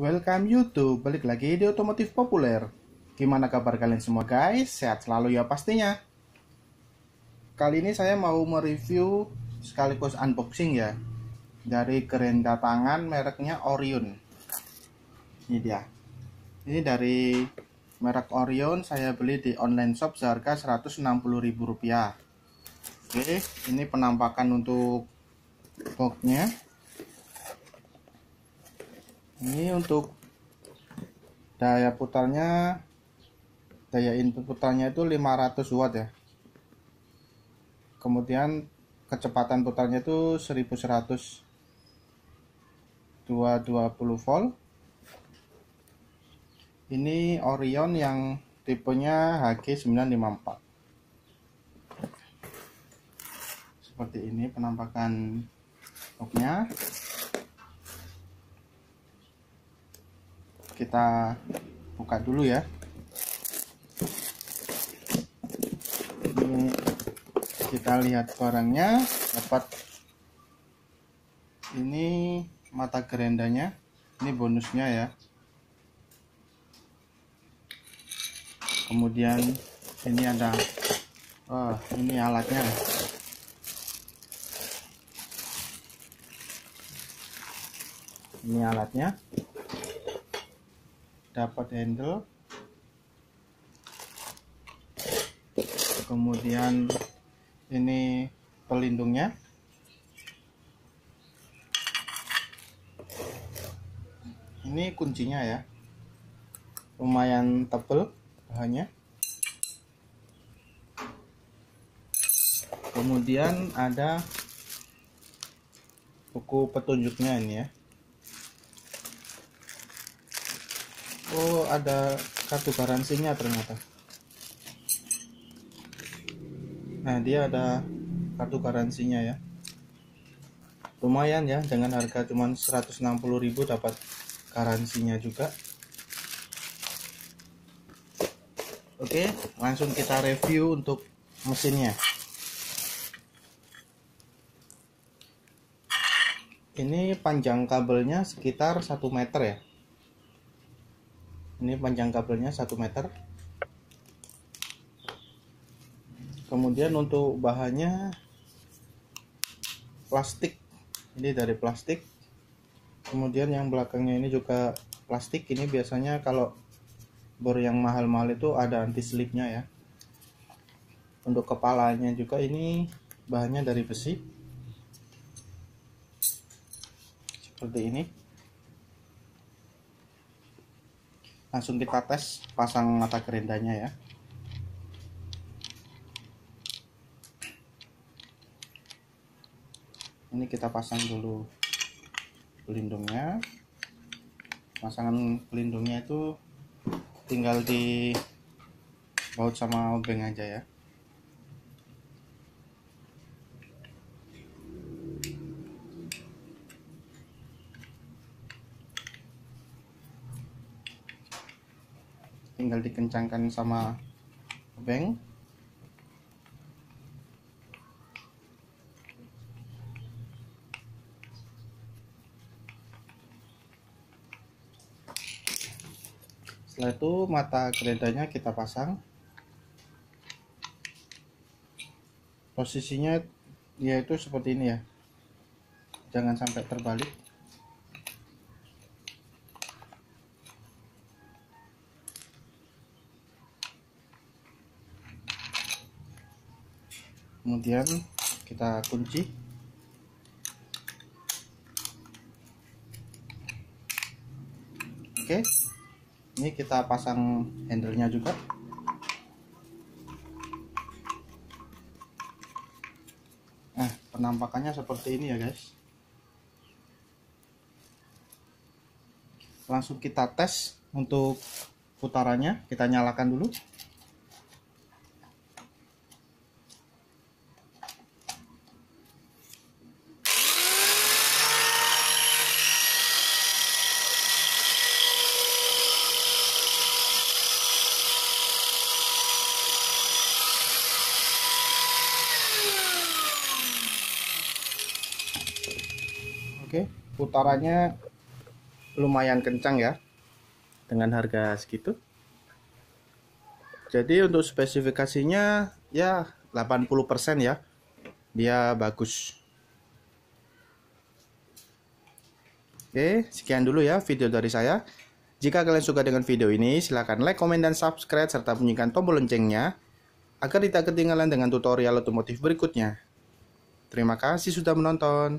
Welcome YouTube, balik lagi di otomotif populer. Gimana kabar kalian semua guys? Sehat selalu ya pastinya. Kali ini saya mau mereview sekaligus unboxing ya Dari kerenda tangan mereknya Orion. Ini dia. Ini dari merek Orion saya beli di online shop seharga Rp160.000 Oke, ini penampakan untuk boxnya ini untuk daya putarnya daya input putarnya itu 500 watt ya. Kemudian kecepatan putarnya itu 1100 220 volt. Ini Orion yang tipenya HG954 seperti ini penampakan boxnya kita buka dulu ya. Ini kita lihat barangnya dapat ini mata gerendanya ini bonusnya ya. Kemudian ini ada oh, ini alatnya. Ini alatnya dapat handle. Kemudian ini pelindungnya. Ini kuncinya ya. Lumayan tebel bahannya. Kemudian ada buku petunjuknya ini ya Oh ada kartu garansinya ternyata. Nah dia ada kartu garansinya ya. Lumayan ya dengan harga cuma 160.000 dapat garansinya juga. Oke langsung kita review untuk mesinnya. Ini panjang kabelnya sekitar 1 meter ya ini panjang kabelnya 1 meter. Kemudian untuk bahannya plastik. Ini dari plastik. Kemudian yang belakangnya ini juga plastik. Ini biasanya kalau bor yang mahal-mahal itu ada anti slipnya ya. Untuk kepalanya juga ini bahannya dari besi. Seperti ini langsung kita tes pasang mata gerendanya ya. Ini kita pasang dulu pelindungnya. Pasangan pelindungnya itu tinggal di baut sama obeng aja ya tinggal dikencangkan sama obeng setelah itu mata gerendanya kita pasang. Posisinya yaitu seperti ini ya. Jangan sampai terbalik kemudian kita kunci. Oke ini kita pasang handlenya juga. Nah penampakannya seperti ini ya guys. Langsung kita tes untuk putarannya. Kita nyalakan dulu oke putarannya lumayan kencang ya dengan harga segitu jadi untuk spesifikasinya ya 80% ya dia bagus Oke, sekian dulu ya video dari saya. Jika kalian suka dengan video ini, silahkan like, komen, dan subscribe, serta bunyikan tombol loncengnya, agar tidak ketinggalan dengan tutorial otomotif berikutnya. Terima kasih sudah menonton.